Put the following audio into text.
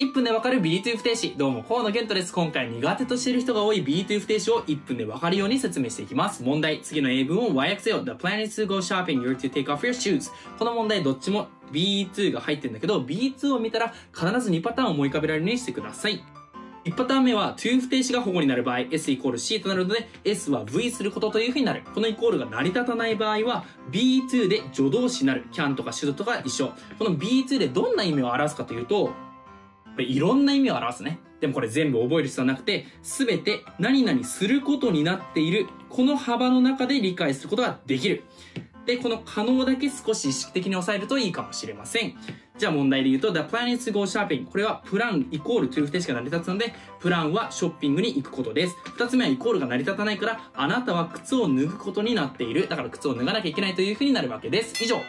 1分でわかる B2 不定詞。どうも、河野健人です。今回苦手としている人が多い B2 不定詞を1分でわかるように説明していきます。問題。次の英文を和訳せよ。The plan is to go shopping. You're to take off your shoes. この問題どっちも B2 が入ってるんだけど、B2 を見たら必ず2パターンを思い浮かべられるようにしてください。1パターン目は to 不定詞が保護になる場合、s イコール c となるので、s は v することという風になる。このイコールが成り立たない場合は、b2 で助動詞になる。can とか should とか一緒。この b2 でどんな意味を表すかというと、これいろんな意味を表すね。でもこれ全部覚える必要はなくて、すべて何々することになっている、この幅の中で理解することができる。で、この可能だけ少し意識的に抑えるといいかもしれません。じゃあ問題で言うと、The plan is to go shopping. これはプランイコール to 不定しか成り立つので、プランはショッピングに行くことです。二つ目はイコールが成り立たないから、あなたは靴を脱ぐことになっている。だから靴を脱がなきゃいけないという風になるわけです。以上。